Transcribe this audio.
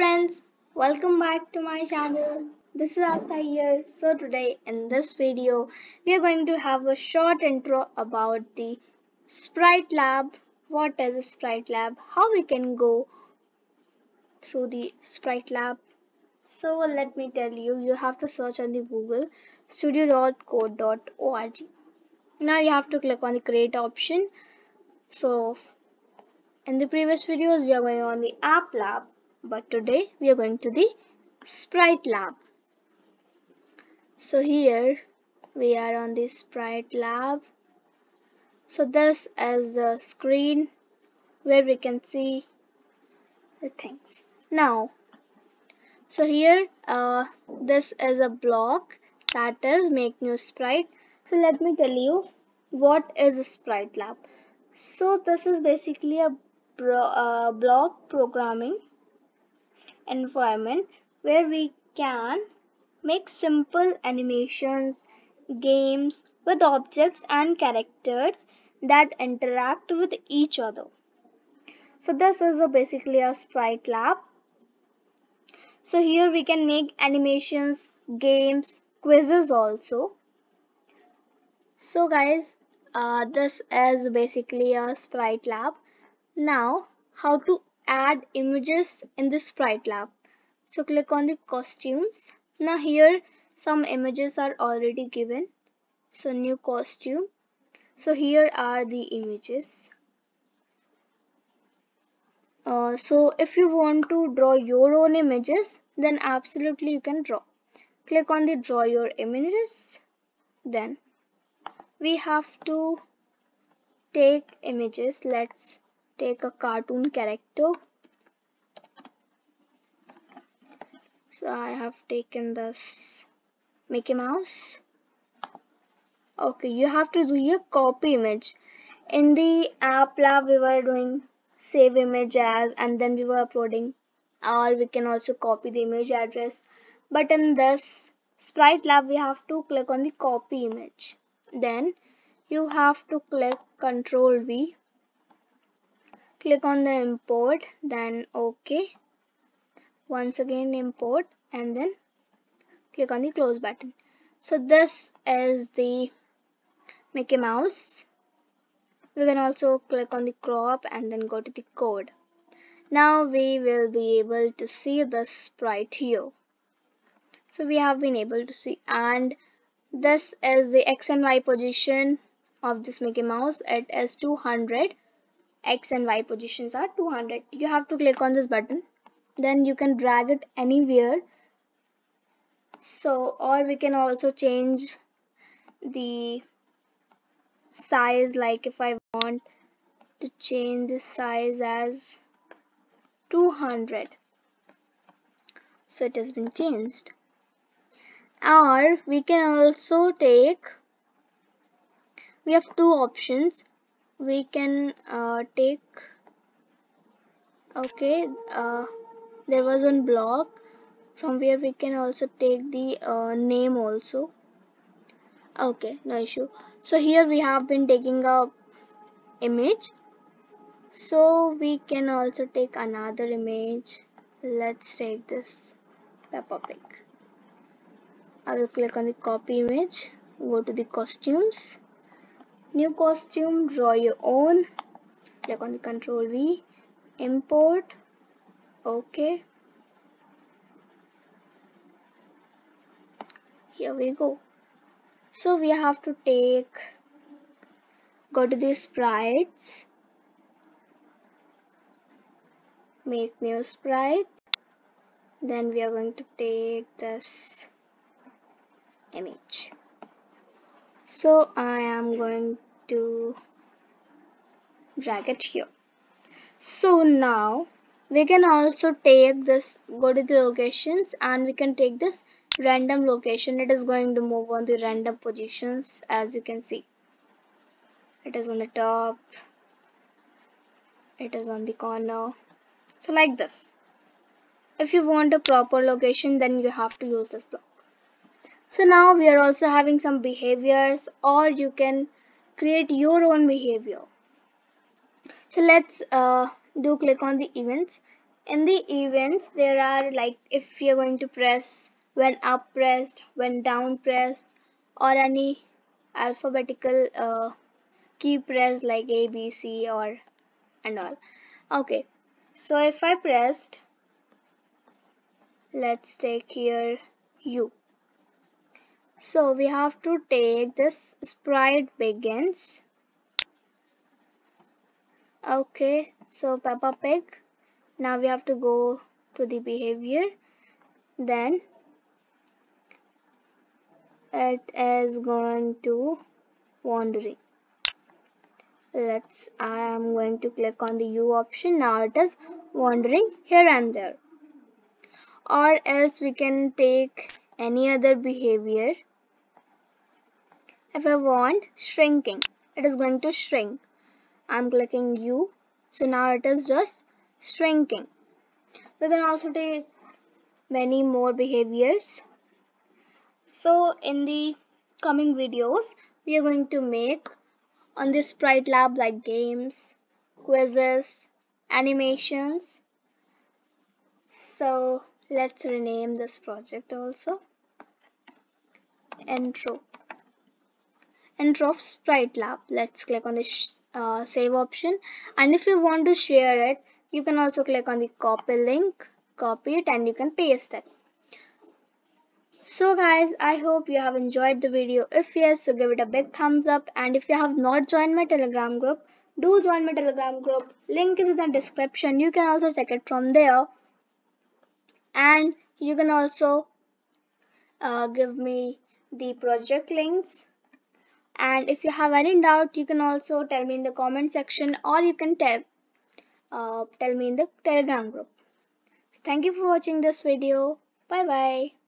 friends, welcome back to my channel. This is Aastha here. So today in this video, we are going to have a short intro about the Sprite Lab. What is a Sprite Lab? How we can go through the Sprite Lab. So let me tell you, you have to search on the Google studio.code.org. Now you have to click on the create option. So in the previous videos, we are going on the app lab but today we are going to the sprite lab. So here we are on the sprite lab. So this is the screen where we can see the things. Now so here uh, this is a block that is make new sprite. So let me tell you what is a sprite lab. So this is basically a uh, block programming environment where we can make simple animations, games with objects and characters that interact with each other. So this is a basically a sprite lab. So here we can make animations, games, quizzes also. So guys, uh, this is basically a sprite lab. Now how to add images in the sprite lab. So click on the costumes. Now here some images are already given. So new costume. So here are the images. Uh, so if you want to draw your own images then absolutely you can draw. Click on the draw your images. Then we have to take images. Let's take a cartoon character. So I have taken this Mickey Mouse. Okay you have to do a copy image. In the app lab we were doing save image as and then we were uploading. Or we can also copy the image address. But in this sprite lab we have to click on the copy image. Then you have to click control V click on the import then ok. Once again import and then click on the close button. So this is the Mickey Mouse. We can also click on the crop and then go to the code. Now we will be able to see the sprite here. So we have been able to see and this is the x and y position of this Mickey Mouse. It is 200 x and y positions are 200 you have to click on this button. Then you can drag it anywhere. So or we can also change the size like if I want to change the size as 200 so it has been changed. Or we can also take we have two options we can uh, take okay uh, there was one block. From where we can also take the uh, name also. Okay no issue. So here we have been taking a image. So we can also take another image. Let's take this Peppa Pig I will click on the copy image. Go to the costumes new costume draw your own. Click on the control V import. Okay. Here we go. So we have to take go to the sprites. Make new sprite. Then we are going to take this image so I am going to drag it here. So now we can also take this go to the locations and we can take this random location. It is going to move on the random positions as you can see. It is on the top. It is on the corner. So like this. If you want a proper location then you have to use this block so now we are also having some behaviors or you can create your own behavior. So let's uh, do click on the events. in the events there are like if you're going to press when up pressed when down pressed or any alphabetical uh, key press like a b c or and all okay so if i pressed let's take here u so we have to take this sprite begins. Okay so peppa pig now we have to go to the behavior. Then it is going to wandering. Let's I am going to click on the U option. Now it is wandering here and there. Or else we can take any other behavior if I want shrinking it is going to shrink I'm clicking U so now it is just shrinking we can also take many more behaviors so in the coming videos we are going to make on this Sprite Lab like games, quizzes, animations. So let's rename this project also. Intro. Intro of Sprite Lab. Let's click on the uh, save option and if you want to share it you can also click on the copy link copy it and you can paste it so guys, I hope you have enjoyed the video. If yes, so give it a big thumbs up. And if you have not joined my telegram group, do join my telegram group. Link is in the description. You can also check it from there. And you can also uh, give me the project links. And if you have any doubt, you can also tell me in the comment section or you can tell, uh, tell me in the telegram group. Thank you for watching this video. Bye bye.